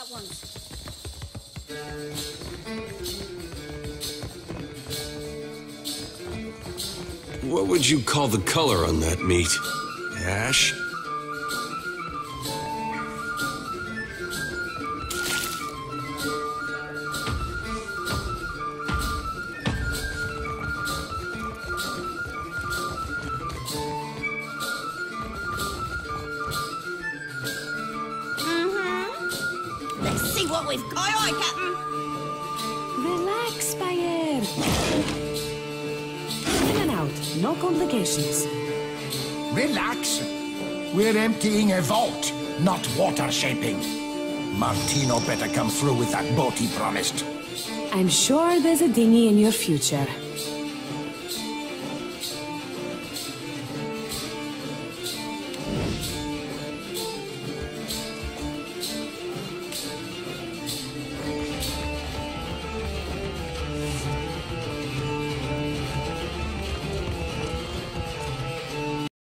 At once. What would you call the color on that meat? Ash? Let's see what we've got. Aye, aye, Captain. Relax, Baer. In and out, no complications. Relax. We're emptying a vault, not water shaping. Martino better come through with that boat he promised. I'm sure there's a dinghy in your future.